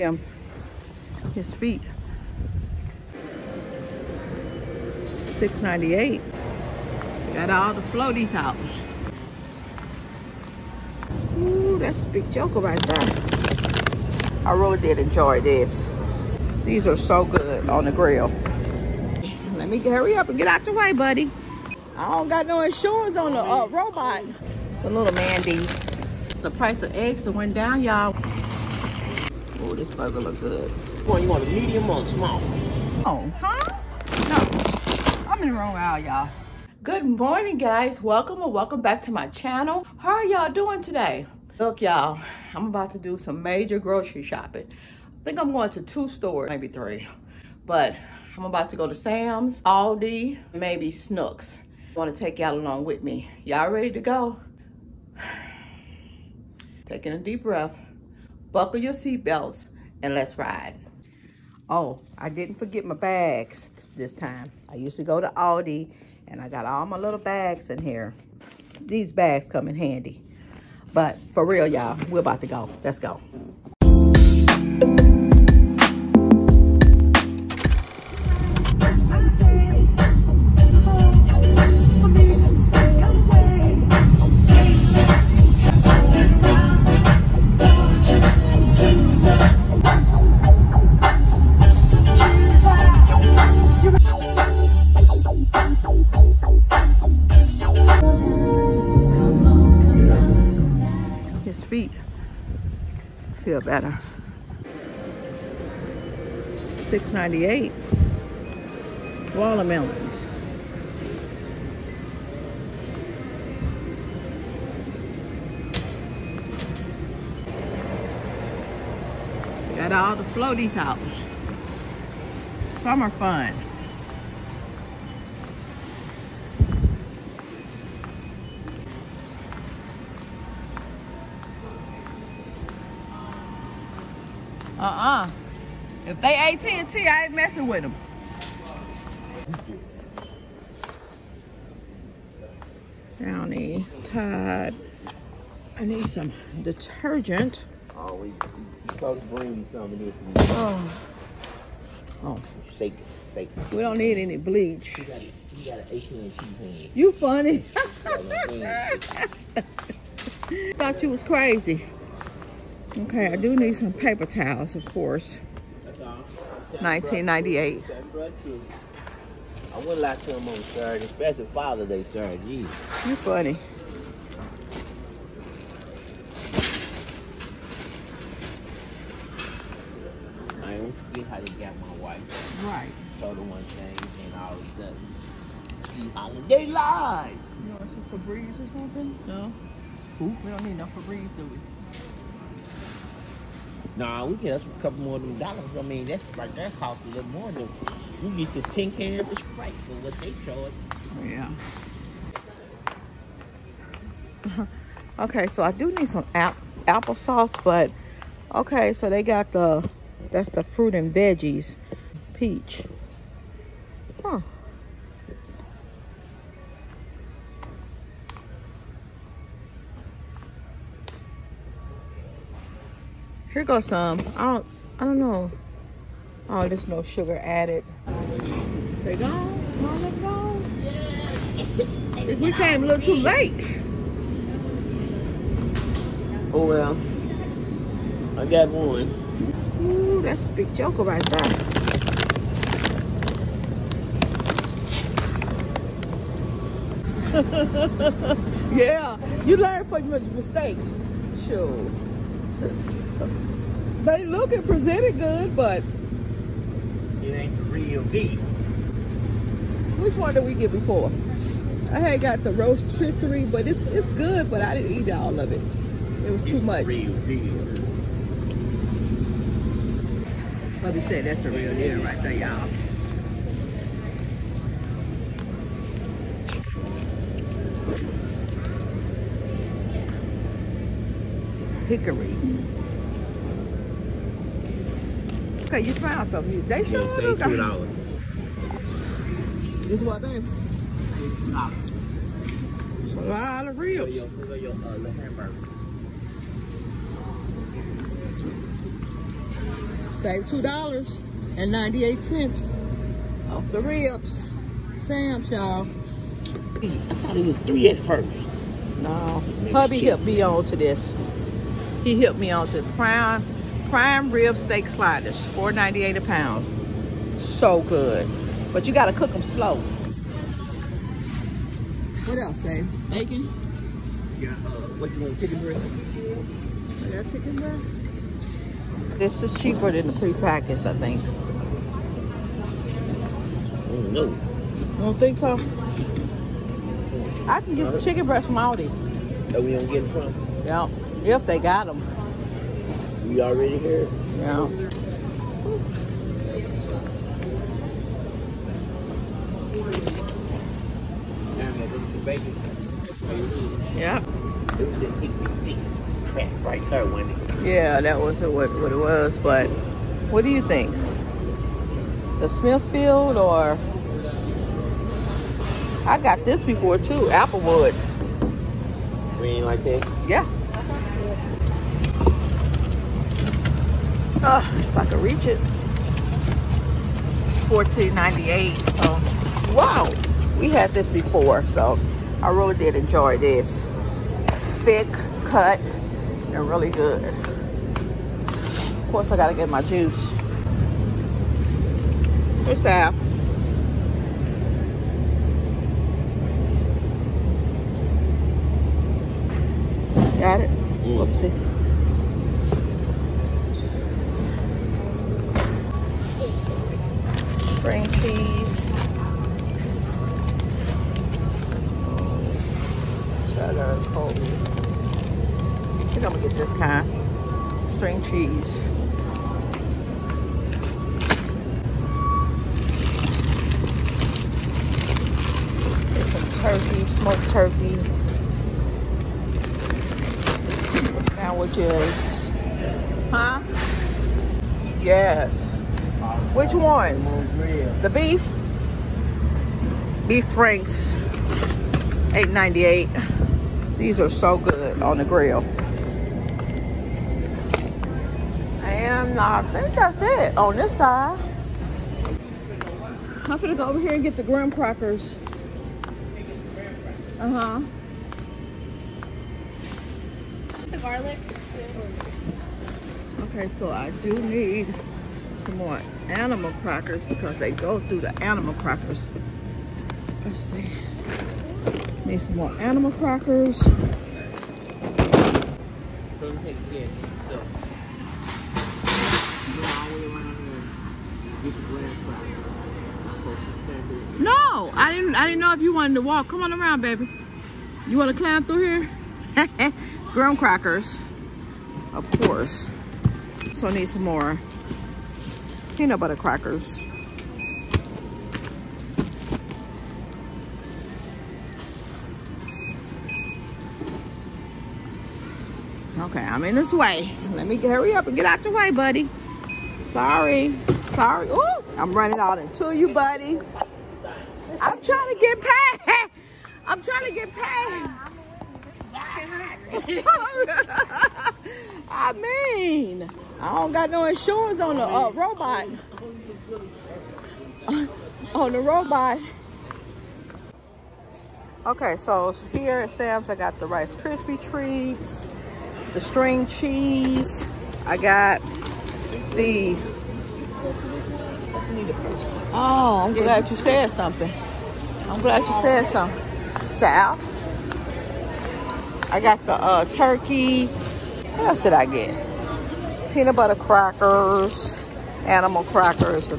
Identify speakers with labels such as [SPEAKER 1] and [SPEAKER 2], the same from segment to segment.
[SPEAKER 1] him his feet. 698. Got all the floaties out. Ooh, that's a big joker right there. I really did enjoy this. These are so good on the grill. Let me hurry up and get out the way, buddy. I don't got no insurance on the uh, robot. The little Mandy's. The price of eggs went down, y'all. Oh, this burger look good.
[SPEAKER 2] Boy, you want a medium or a small?
[SPEAKER 1] Oh, huh? No, I'm in the wrong aisle, y'all. Good morning, guys. Welcome or welcome back to my channel. How are y'all doing today? Look, y'all, I'm about to do some major grocery shopping. I think I'm going to two stores, maybe three. But I'm about to go to Sam's, Aldi, maybe Schnucks. I want to take y'all along with me. Y'all ready to go? Taking a deep breath. Buckle your seatbelts and let's ride. Oh, I didn't forget my bags this time. I used to go to Aldi and I got all my little bags in here. These bags come in handy. But for real, y'all, we're about to go. Let's go. 698 watermelons. Got all the floaties out. Summer fun. Uh-uh. If they AT&T, I ain't messing with them. Brownie, Tide. I need some detergent.
[SPEAKER 2] Oh, we, we supposed to bring you something you.
[SPEAKER 1] Oh, oh,
[SPEAKER 2] Shake it, shake it.
[SPEAKER 1] we don't need any bleach.
[SPEAKER 2] You got, you got an AT&T hand.
[SPEAKER 1] You funny. Thought you was crazy. Okay, I do need some paper towels, of course.
[SPEAKER 2] That's all.
[SPEAKER 1] 1998.
[SPEAKER 2] That's right, too. I wouldn't like to them on Saturday, especially Father's Day Saturday. Jeez.
[SPEAKER 1] You funny.
[SPEAKER 2] I don't forget how they got my wife.
[SPEAKER 1] Right.
[SPEAKER 2] Told her one thing, and all of a sudden, see holiday live.
[SPEAKER 1] You want some Febreze or something? No.
[SPEAKER 2] Who?
[SPEAKER 1] We don't need no Febreze, do we?
[SPEAKER 2] Nah, we get us a couple more of them dollars. I mean, that's right there cost a little more than you get your 10 can of Sprite for what they charge.
[SPEAKER 1] Yeah. okay, so I do need some ap applesauce, but okay, so they got the that's the fruit and veggies peach. Here goes some. I don't I don't know. Oh, there's no sugar added. They gone? They gone? We came a little too late.
[SPEAKER 2] Oh, well. I got one.
[SPEAKER 1] Ooh, that's a big joker right there. yeah, you learn from your mistakes. Sure. They look and presented good, but
[SPEAKER 2] It ain't the real deal.
[SPEAKER 1] which one did we get before? I had got the roast rotisserie, but it's it's good, but I didn't eat all of it. It was too
[SPEAKER 2] It's the
[SPEAKER 1] much.
[SPEAKER 2] real deal.
[SPEAKER 1] Bubby said that's the real deal right there, y'all. Hickory. Okay, you found something. They
[SPEAKER 2] You
[SPEAKER 1] sure do.
[SPEAKER 2] two dollars.
[SPEAKER 1] This what, babe?
[SPEAKER 2] Nah.
[SPEAKER 1] It's a lot of ribs.
[SPEAKER 2] your, your uh, little hamburger.
[SPEAKER 1] Save two dollars and ninety-eight cents off the ribs. Sam's, y'all.
[SPEAKER 2] I thought it was three at first.
[SPEAKER 1] No,
[SPEAKER 2] Makes
[SPEAKER 1] hubby
[SPEAKER 2] two.
[SPEAKER 1] helped me on to this. He helped me on to prime prime rib steak sliders, four ninety-eight a pound. So good, but you gotta cook them slow. What else, Dave? Bacon.
[SPEAKER 2] Yeah. Uh, what you want, chicken breast?
[SPEAKER 1] I got chicken breast. This is cheaper than the prepackaged, I think.
[SPEAKER 2] Oh, no.
[SPEAKER 1] You don't think so? I can get some chicken breast from Aldi.
[SPEAKER 2] That we don't get it from?
[SPEAKER 1] Yeah, if they got them.
[SPEAKER 2] We already here.
[SPEAKER 1] Yeah.
[SPEAKER 2] Damn, that was the bacon.
[SPEAKER 1] Yeah.
[SPEAKER 2] It was just thick, thick crap right there, wasn't it?
[SPEAKER 1] Yeah, that was what, what it was. But what do you think? The Smithfield or I got this before too, Applewood.
[SPEAKER 2] We ain't like that.
[SPEAKER 1] Yeah. Uh, if I could reach it. Fourteen ninety eight. So wow. We had this before, so I really did enjoy this. Thick, cut, and really good. Of course I gotta get my juice. Here's Al. Got it? String cheese. Cheddar, Colby. I think I'm gonna get this kind. String cheese. Get some turkey, smoked turkey. Sandwiches. Huh? Yes. Which ones? The beef? Beef franks. Eight ninety eight. These are so good on the grill. And I think that's it on this side. I'm gonna go over here and get the graham crackers. Uh-huh.
[SPEAKER 3] The garlic.
[SPEAKER 1] Okay, so I do need some more animal crackers because they go through the animal crackers. Let's see. Need some more animal crackers.
[SPEAKER 2] Don't take care of go all the way around here get the glass cracker. I'm supposed to stand there.
[SPEAKER 1] No, I didn't. I didn't know if you wanted to walk. Come on around, baby. You want to climb through here? Graham crackers, of course. So I need some more peanut butter crackers. Okay, I'm in this way. Let me hurry up and get out the way, buddy. Sorry. Sorry. Ooh, I'm running out into you, buddy. I'm trying to get paid. I'm trying to get paid. I mean, I don't got no insurance on the uh, robot. on the robot. Okay, so here at Sam's, I got the Rice Krispie treats, the string cheese. I got the. Oh, I'm glad you said something. I'm glad you said something. Sal. I got the uh, turkey. What else did I get? Peanut butter crackers, animal crackers,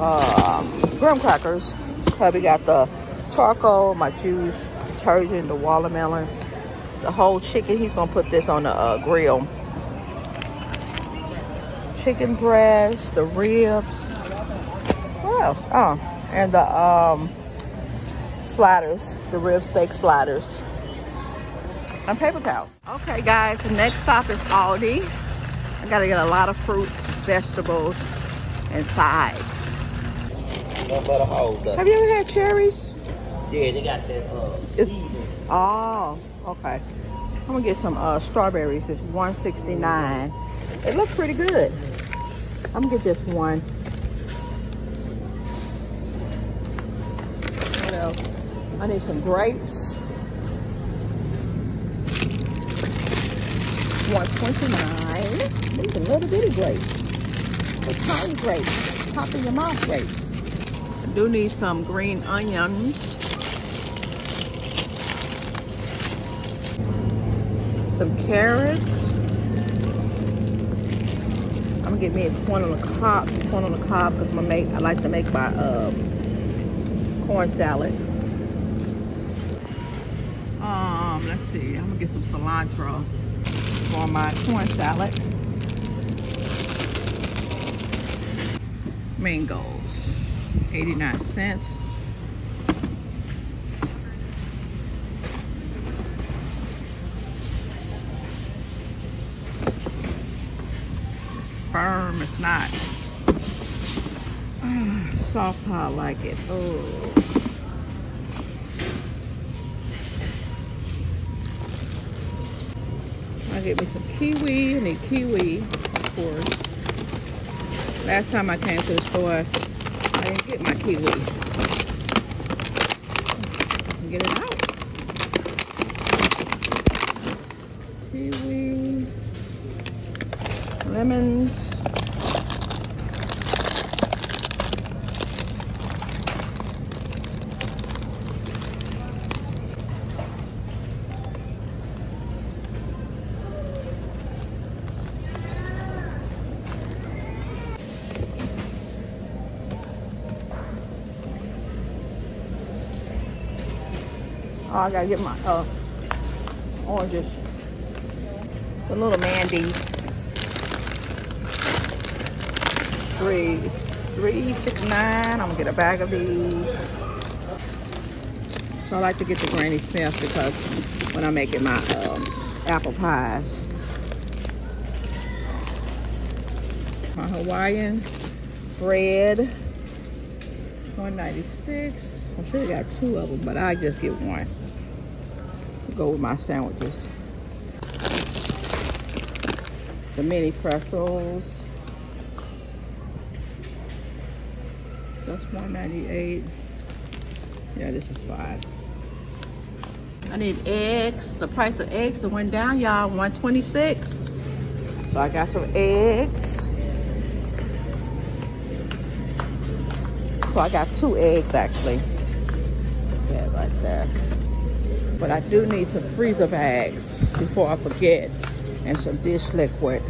[SPEAKER 1] um, graham crackers. Hubby got the charcoal, my juice, detergent, the watermelon, the whole chicken. He's gonna put this on the uh, grill. Chicken breast, the ribs. What else? Oh, and the um, sliders, the rib steak sliders. And paper towels. Okay, guys, the next stop is Aldi. I gotta get a lot of fruits, vegetables, and sides.
[SPEAKER 2] No better hold up.
[SPEAKER 1] Have you ever had cherries?
[SPEAKER 2] Yeah, they got that uh.
[SPEAKER 1] Oh, okay. gonna get some uh, strawberries. It's 169. It looks pretty good. I'm gonna get just one. What else? I need some grapes. 129. These are little bitty grapes. The tiny grapes. Pop in your mouth grapes. I do need some green onions. Some carrots. I'm gonna get me a corn on the cob, corn on the cob, because I'm make. I like to make my um, corn salad. Um, let's see. I'm gonna get some cilantro for my corn salad. Mangoes, 89 cents. It's firm, it's not soft how I like it. Oh. I'll get me some kiwi. I need kiwi, of course. Last time I came to the store, I didn't get my kiwi. Get it out. Kiwi. Lemons. Oh, I gotta get my uh, oranges. The little Mandy's. Three, three fifty-nine. I'm gonna get a bag of these. So I like to get the Granny Smith because when I'm making my um, apple pies. My Hawaiian bread. 196. I should have got two of them, but I just get one go with my sandwiches. The mini pretzels. That's 198. Yeah, this is fine. I need eggs. The price of eggs went down, y'all. 126. So I got some eggs. So I got two eggs actually. Yeah, right there. But I do need some freezer bags before I forget. And some dish liquid.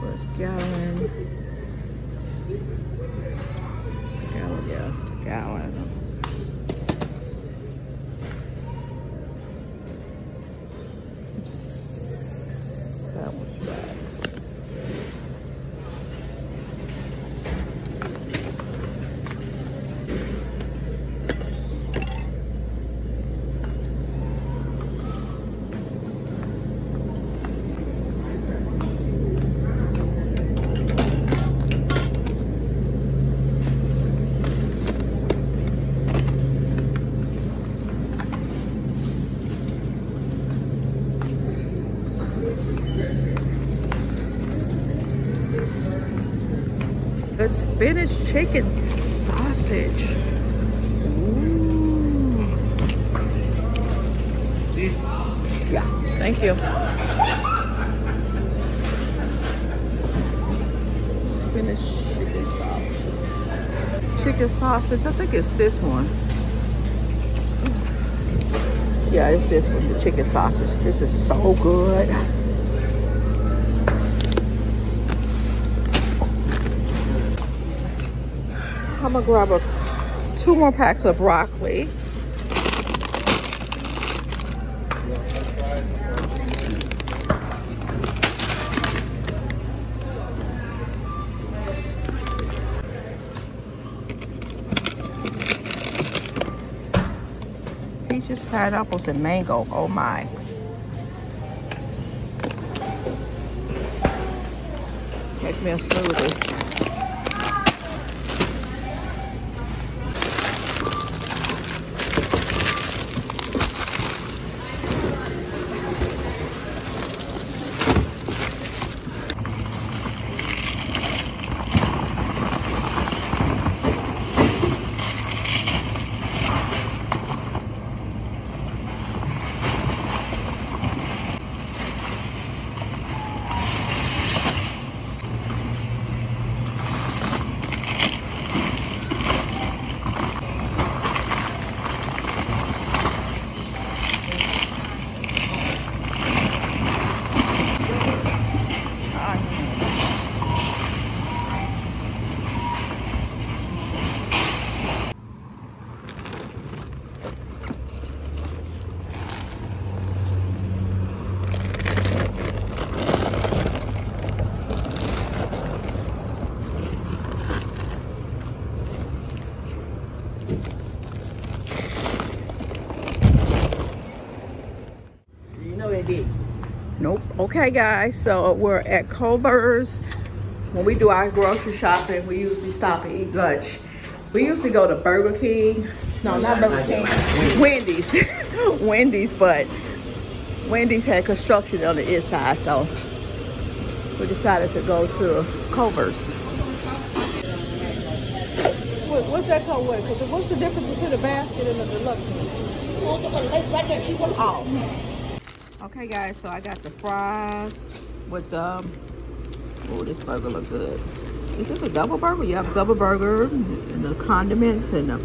[SPEAKER 1] First gallon. Gallon, yeah, gallon. Sandwich bags. Good spinach chicken sausage. Ooh. Yeah, thank you. Spinach chicken sausage. Chicken sausage, I think it's this one. Yeah, it's this one, the chicken sausage. This is so good. I'm gonna grab a, two more packs of broccoli. Peaches, pineapples, and mango. Oh my. Make me a smoothie.
[SPEAKER 2] You know they did.
[SPEAKER 1] Nope. Okay, guys. So we're at Culver's. When we do our grocery shopping, we usually stop and eat lunch. We usually go to Burger King. No, not Burger King. Wendy's. Wendy's, but Wendy's had construction on the inside, so we decided to go to Culver's. What, what's that called? with? Because what's the difference between the basket and the deluxe Oh. Okay, guys, so I got the fries with um. Oh, this burger look good. Is this a double burger? You have double burger and the condiments and the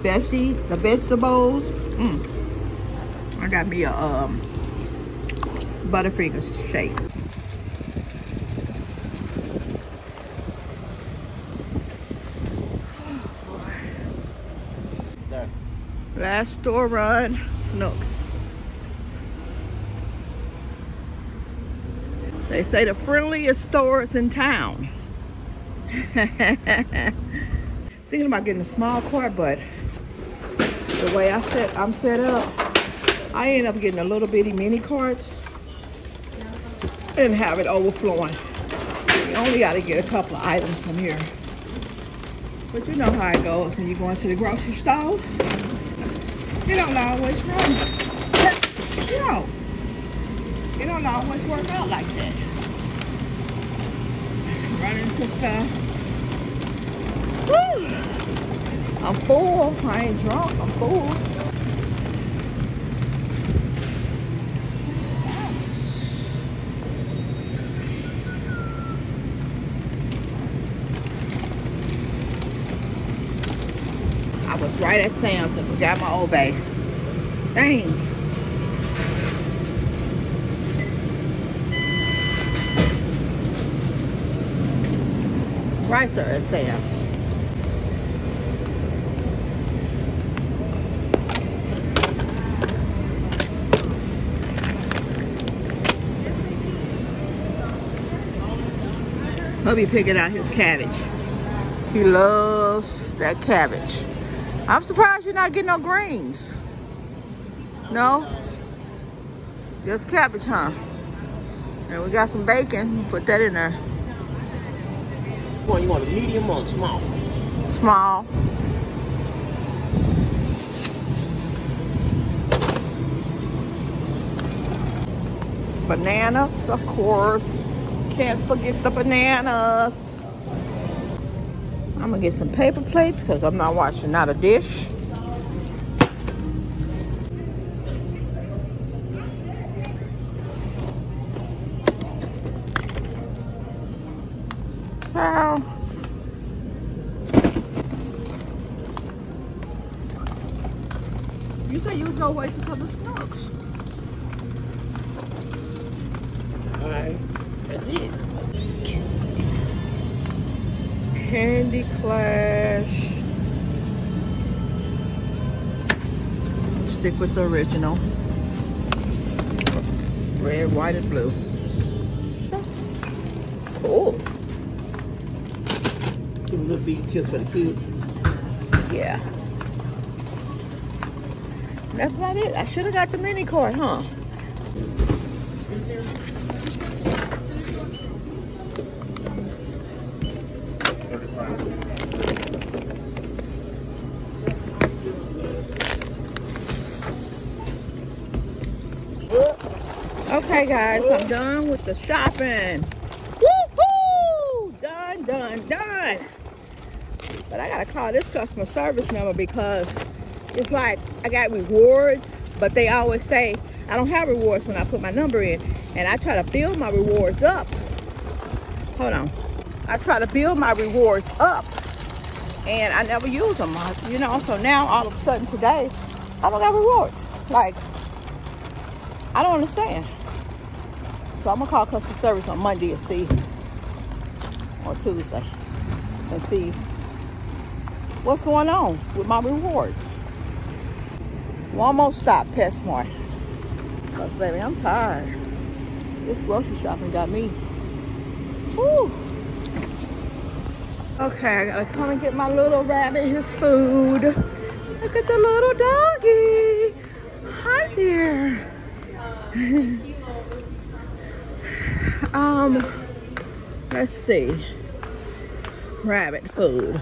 [SPEAKER 1] veggie, the vegetables. Mm. I got me a um Butterfingers shake. Last store run, Schnucks. They say the friendliest stores in town. Thinking about getting a small cart, but the way I set, I'm set up, I end up getting a little bitty mini carts and have it overflowing. You only got to get a couple of items from here. But you know how it goes when you go into the grocery store. It don't always run. You know, it don't always work out like that. Run into stuff. Woo! I'm full. I ain't drunk. I'm full. I was right at Sam's and forgot my old bag. Dang. Right there at Sam's. Hubby picking out his cabbage. He loves that cabbage. I'm surprised you're not getting no greens. No? Just cabbage, huh? And we got some bacon. Put that in there.
[SPEAKER 2] One, you want a medium or a small?
[SPEAKER 1] Small. Bananas, of course. Can't forget the bananas. I'm gonna get some paper plates because I'm not washing out a dish. Candy Clash. Stick with the original. Red, white, and blue. Cool.
[SPEAKER 2] Some little beat chips for the kids.
[SPEAKER 1] Yeah. That's about it. I should have got the mini cart, huh? Okay, guys, I'm done with the shopping. Woo-hoo! Done, done, done. But I gotta call this customer service number because it's like I got rewards, but they always say I don't have rewards when I put my number in. And I try to build my rewards up. Hold on. I try to build my rewards up and I never use them. Uh, you know, so now all of a sudden today, I don't got rewards. Like, I don't understand. So I'm gonna call customer service on Monday and see, or Tuesday, and see what's going on with my rewards. One more stop, PetSmart. Cause baby, I'm tired. This grocery shopping got me. Whew. Okay, I gotta come and get my little rabbit his food. Look at the little doggy. Hi there. um, let's see. Rabbit food.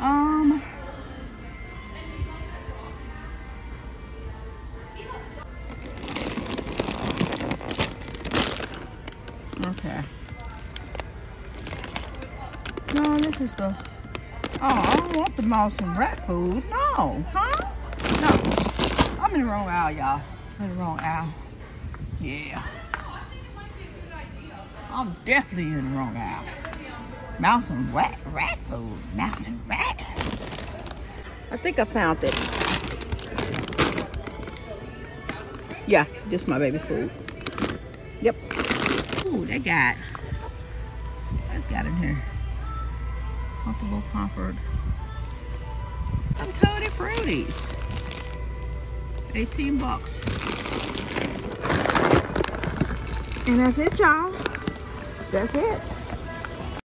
[SPEAKER 1] Um, okay. No, this is the. Oh, I don't want the mouse and rat food. No, huh? No. I'm in the wrong aisle, y'all. In the wrong aisle. Yeah. I'm definitely in the wrong aisle. Mouse and rat, rat food. Mouse and rat. I think I found it. Yeah, just my baby food. Yep. Ooh, they got, what's got in here? Comfortable comfort. Some Tutti Fruities. 18 bucks. And that's it, y'all. That's it.